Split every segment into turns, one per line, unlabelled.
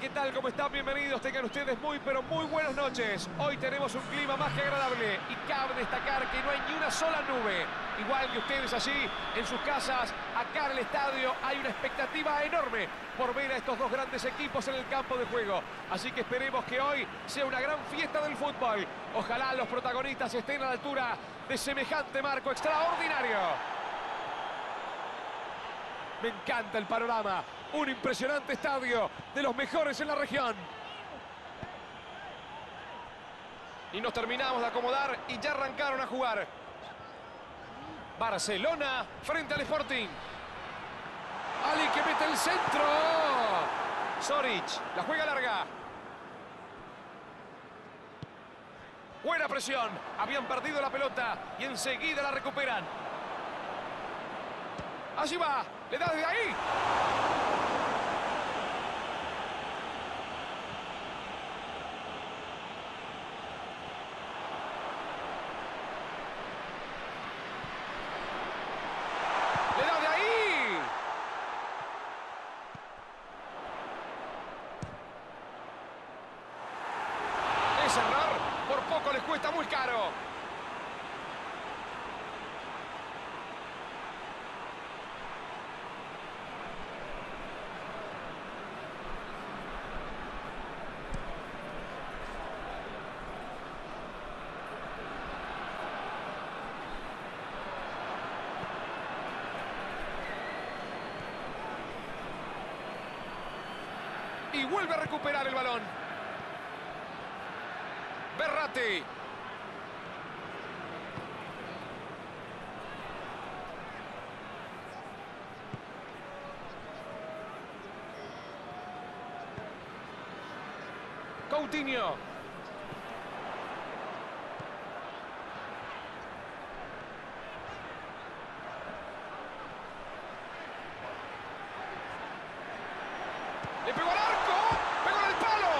¿qué tal? ¿Cómo están? Bienvenidos. Tengan ustedes muy, pero muy buenas noches. Hoy tenemos un clima más que agradable y cabe destacar que no hay ni una sola nube. Igual que ustedes allí, en sus casas, acá en el estadio, hay una expectativa enorme por ver a estos dos grandes equipos en el campo de juego. Así que esperemos que hoy sea una gran fiesta del fútbol. Ojalá los protagonistas estén a la altura de semejante marco extraordinario. Me encanta el panorama. Un impresionante estadio de los mejores en la región. Y nos terminamos de acomodar y ya arrancaron a jugar. Barcelona frente al Sporting. Ali que mete el centro. Soric, la juega larga. Buena presión. Habían perdido la pelota y enseguida la recuperan. Allí va. Le da desde ahí. Le da de ahí. Es error. Por poco les cuesta muy caro. Y vuelve a recuperar el balón. Berratti. Coutinho. Le pegó al arco. Pegó en el palo.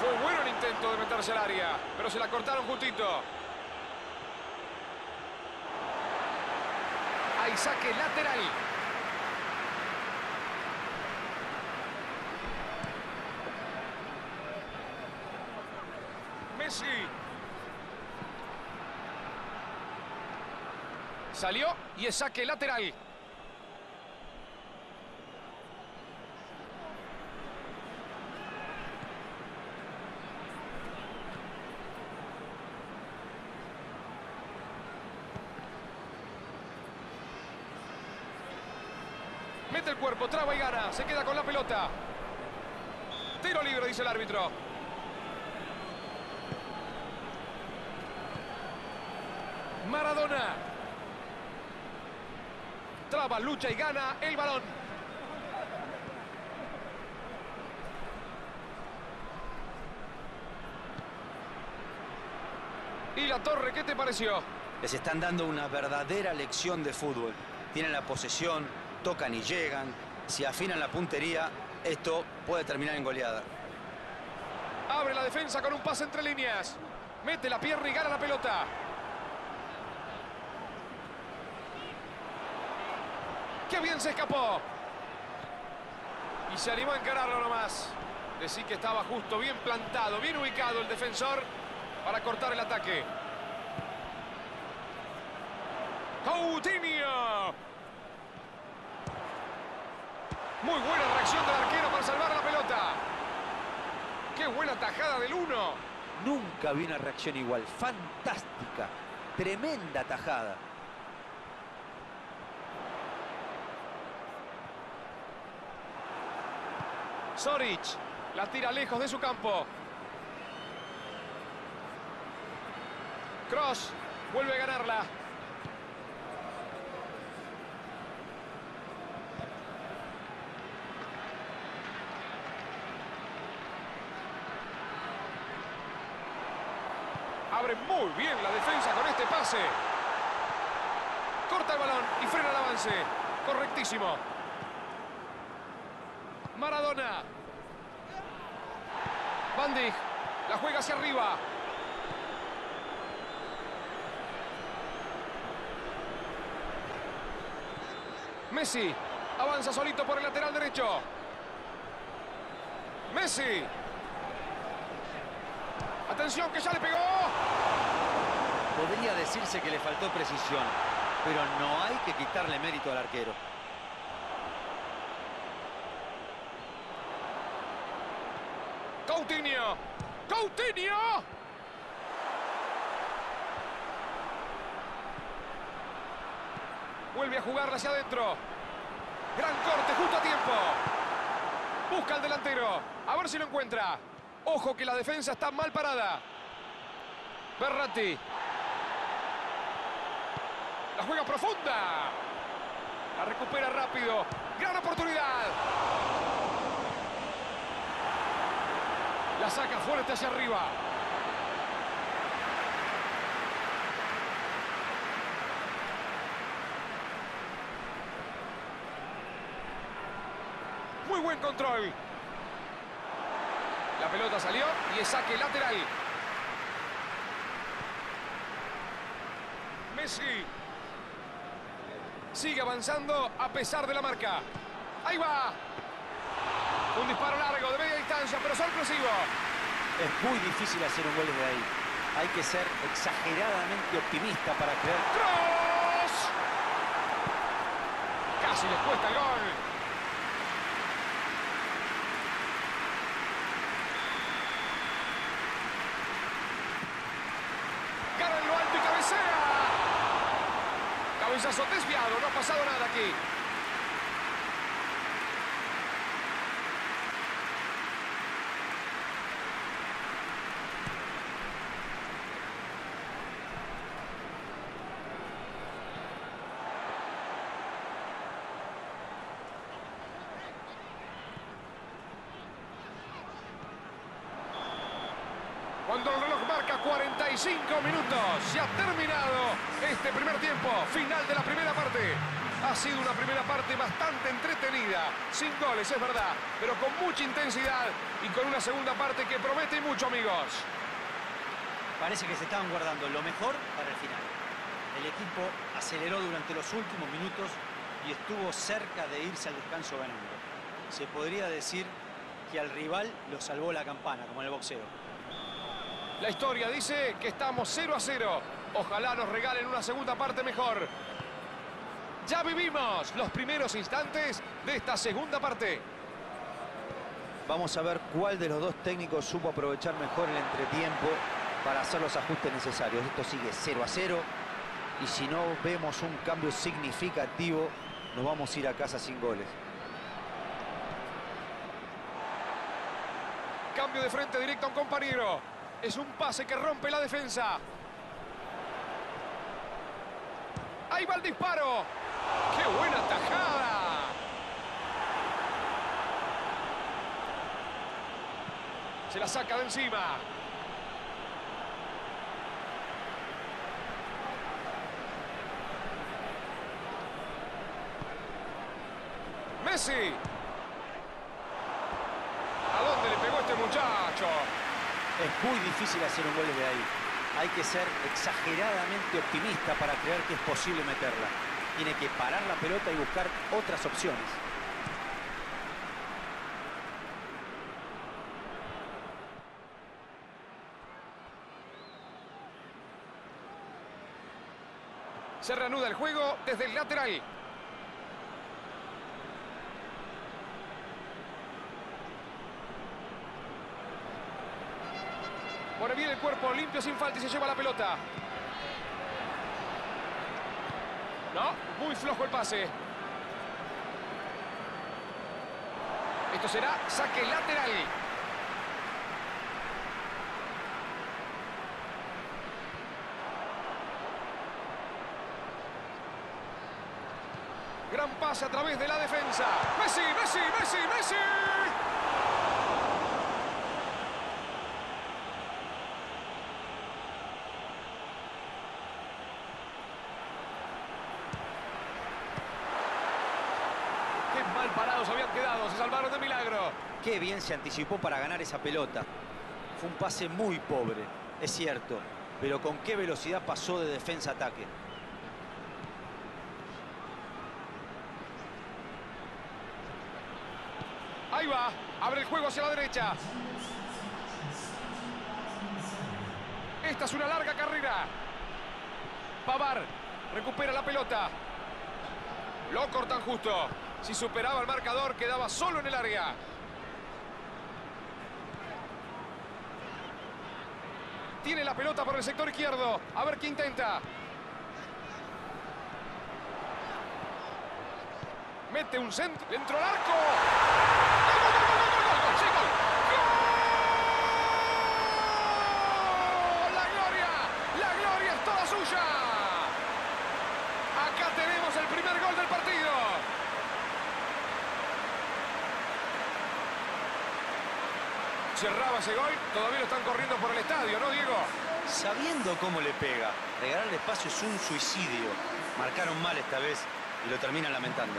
Fue bueno el intento de meterse al área, pero se la cortaron justito. Hay saque lateral. Messi. Salió y es saque lateral. Mete el cuerpo, traba y gana. Se queda con la pelota. Tiro libre, dice el árbitro. Maradona. Traba, lucha y gana el balón. Y la torre, ¿qué te pareció?
Les están dando una verdadera lección de fútbol. Tienen la posesión, tocan y llegan. Si afinan la puntería, esto puede terminar en goleada.
Abre la defensa con un pase entre líneas. Mete la pierna y gana la pelota. ¡Qué bien se escapó! Y se animó a encararlo nomás. Decir que estaba justo, bien plantado, bien ubicado el defensor para cortar el ataque. Coutinho. Muy buena reacción del arquero para salvar la pelota. ¡Qué buena tajada del uno!
Nunca vi una reacción igual. Fantástica. Tremenda tajada.
Soric la tira lejos de su campo. Cross vuelve a ganarla. Abre muy bien la defensa con este pase. Corta el balón y frena el avance. Correctísimo. Maradona. Van la juega hacia arriba. Messi Avanza solito por el lateral derecho. Messi. Atención que ya le pegó.
Podría decirse que le faltó precisión, pero no hay que quitarle mérito al arquero.
Coutinho. Coutinho. Vuelve a jugarla hacia adentro. Gran corte, justo a tiempo. Busca al delantero. A ver si lo encuentra. Ojo que la defensa está mal parada. Berratti. La juega profunda. La recupera rápido. Gran oportunidad. La saca fuerte hacia arriba. Buen control. La pelota salió y es saque lateral. Messi. Sigue avanzando a pesar de la marca. Ahí va. Un disparo largo de media distancia, pero sorpresivo.
Es muy difícil hacer un gol desde ahí. Hay que ser exageradamente optimista para creer.
¡Cross! Casi les cuesta el gol. Gana en lo alto y cabecea. Desviado, no ha pasado nada aquí. Cuando el reloj marca 45 minutos, se ha terminado este primer tiempo, final de la primera parte. Ha sido una primera parte bastante entretenida, sin goles, es verdad, pero con mucha intensidad y con una segunda parte que promete mucho, amigos.
Parece que se estaban guardando lo mejor para el final. El equipo aceleró durante los últimos minutos y estuvo cerca de irse al descanso ganando. Se podría decir que al rival lo salvó la campana, como en el boxeo.
La historia dice que estamos 0 a 0. Ojalá nos regalen una segunda parte mejor. Ya vivimos los primeros instantes de esta segunda parte.
Vamos a ver cuál de los dos técnicos supo aprovechar mejor el entretiempo para hacer los ajustes necesarios. Esto sigue 0 a 0 y si no vemos un cambio significativo, nos vamos a ir a casa sin goles.
Cambio de frente directo a un compañero. Es un pase que rompe la defensa. Ahí va el disparo. ¡Qué buena tajada! Se la saca de encima. Messi. ¿A dónde le pegó este muchacho?
Es muy difícil hacer un gol desde ahí. Hay que ser exageradamente optimista para creer que es posible meterla. Tiene que parar la pelota y buscar otras opciones.
Se reanuda el juego desde el lateral. Pone bien el cuerpo, limpio sin falta y se lleva la pelota. No, muy flojo el pase. Esto será saque lateral. Gran pase a través de la defensa. Messi, Messi, Messi, Messi. Qué mal parados habían quedado, se salvaron de milagro.
Qué se anticipó para ganar esa pelota. Fue un pase muy pobre, es cierto, pero con qué velocidad pasó de defensa a ataque.
Ahí va. Abre el juego hacia la derecha. Esta es una larga carrera. Pavar recupera la pelota. Lo cortan justo. Si superaba el marcador, quedaba solo en el área. Tiene la pelota por el sector izquierdo. A ver qué intenta. Mete un centro dentro del arco. ¡La gloria! ¡La gloria es toda suya! Acá tenemos el primer gol del partido. Cerraba ese gol, todavía lo están corriendo por el estadio, ¿no, Diego?
Sabiendo cómo le pega, regalarle espacio es un suicidio. Marcaron mal esta vez y lo terminan lamentando.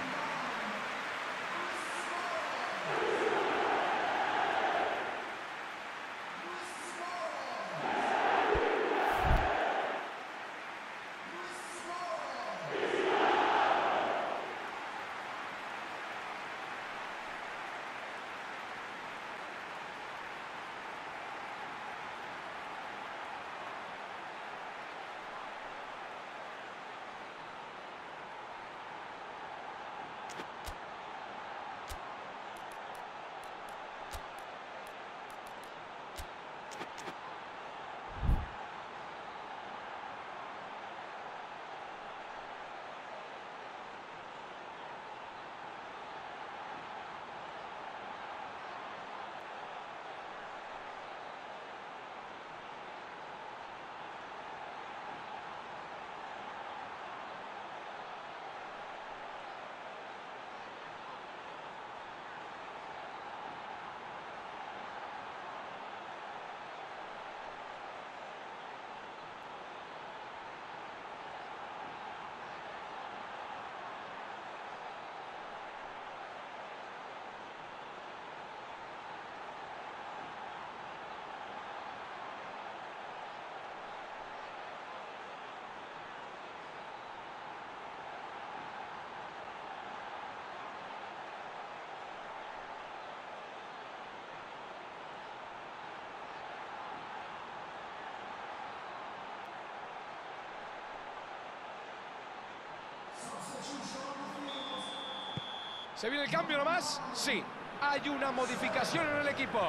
¿Se viene el cambio nomás? Sí. Hay una modificación en el equipo.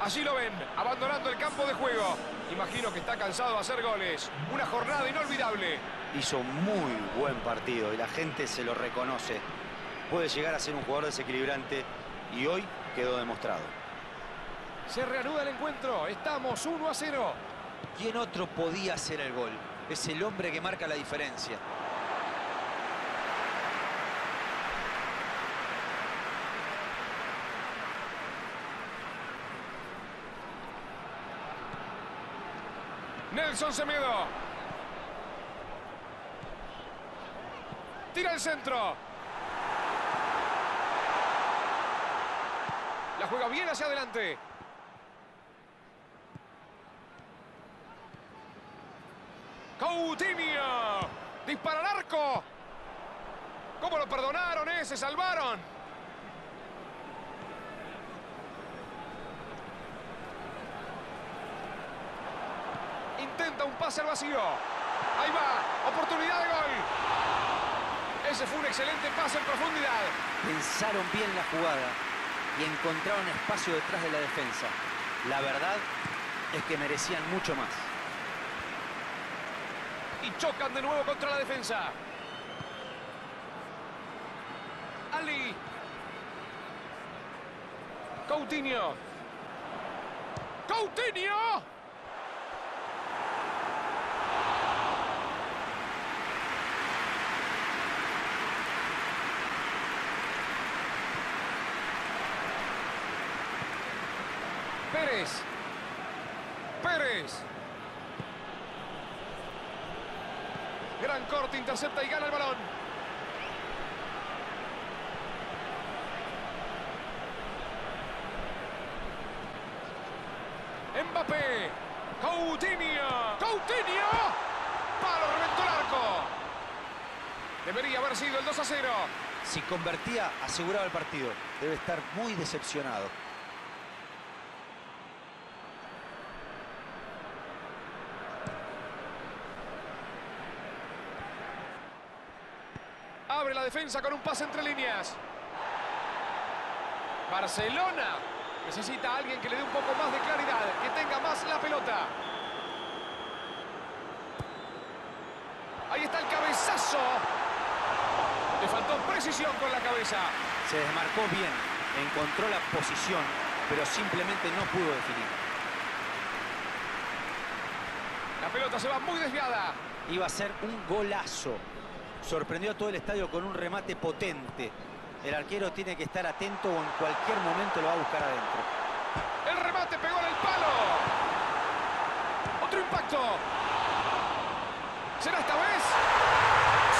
Allí lo ven, abandonando el campo de juego. Imagino que está cansado de hacer goles. Una jornada inolvidable.
Hizo muy buen partido y la gente se lo reconoce. Puede llegar a ser un jugador desequilibrante y hoy quedó demostrado.
Se reanuda el encuentro. Estamos 1 a 0.
¿Quién otro podía hacer el gol? Es el hombre que marca la diferencia.
Nelson Semedo. Tira el centro. La juega bien hacia adelante. Coutinho. Dispara al arco. ¿Cómo lo perdonaron, eh? Se salvaron. Intenta un pase al vacío. Ahí va. Oportunidad de gol. Ese fue un excelente pase en profundidad.
Pensaron bien la jugada y encontraron espacio detrás de la defensa. La verdad es que merecían mucho más.
Y chocan de nuevo contra la defensa. Ali. Coutinho. Coutinho. Pérez. Pérez. Gran corte, intercepta y gana el balón. Mbappé. Coutinho. Coutinho. Palo, reventó el arco. Debería haber sido el 2 a 0.
Si convertía, aseguraba el partido. Debe estar muy decepcionado.
Abre la defensa con un pase entre líneas. Barcelona necesita a alguien que le dé un poco más de claridad, que tenga más la pelota. Ahí está el cabezazo. Le faltó precisión con la cabeza.
Se desmarcó bien, encontró la posición, pero simplemente no pudo definir.
La pelota se va muy desviada.
Iba a ser un golazo. Sorprendió a todo el estadio con un remate potente. El arquero tiene que estar atento o en cualquier momento lo va a buscar adentro.
El remate pegó en el palo. Otro impacto. ¿Será esta vez?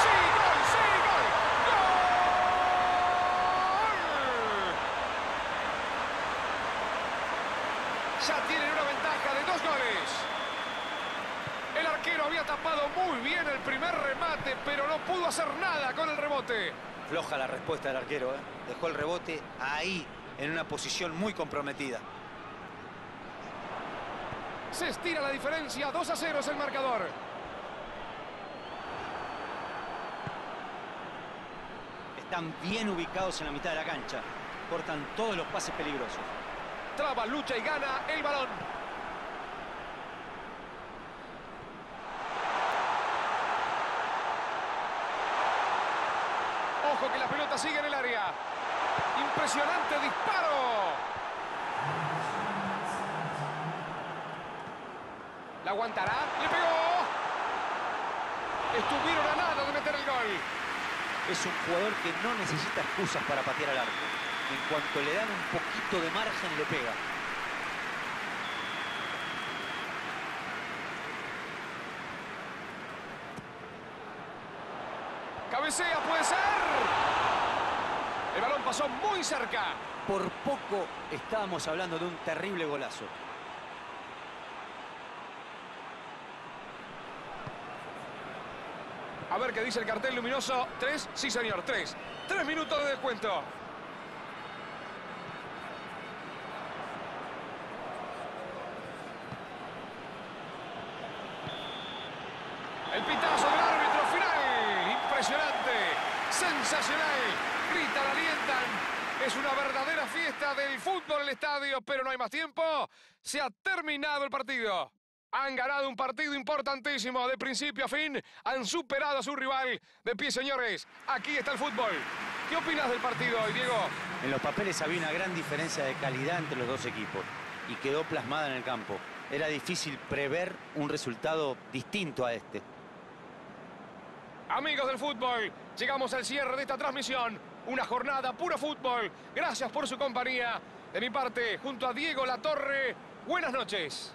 ¡Sí, gol! ¡Sí, gol! ¡Gol! Ya tienen una ventaja de dos goles. El arquero había tapado muy bien el primer remate, pero no pudo hacer nada con el rebote.
Floja la respuesta del arquero. ¿eh? Dejó el rebote ahí, en una posición muy comprometida.
Se estira la diferencia, 2 a 0 es el marcador.
Están bien ubicados en la mitad de la cancha. Cortan todos los pases peligrosos.
Traba, lucha y gana el balón. Ojo que la pelota sigue en el área. Impresionante disparo. ¿La aguantará? ¡Le pegó! Estuvieron a nada de meter el gol.
Es un jugador que no necesita excusas para patear al arco. En cuanto le dan un poquito de margen, le pega.
Cabecea, puede ser. El balón pasó muy cerca.
Por poco estábamos hablando de un terrible golazo.
A ver qué dice el cartel luminoso. Tres, sí señor, tres. Tres minutos de descuento. El pitazo del árbitro final. Impresionante. Sensacional. Gritan, alientan. Es una verdadera fiesta del fútbol en el estadio, pero no hay más tiempo. Se ha terminado el partido. Han ganado un partido importantísimo de principio a fin. Han superado a su rival. De pie, señores. Aquí está el fútbol. ¿Qué opinas del partido hoy, Diego?
En los papeles había una gran diferencia de calidad entre los dos equipos y quedó plasmada en el campo. Era difícil prever un resultado distinto a este.
Amigos del fútbol, llegamos al cierre de esta transmisión. Una jornada puro fútbol. Gracias por su compañía. De mi parte, junto a Diego Latorre, buenas noches.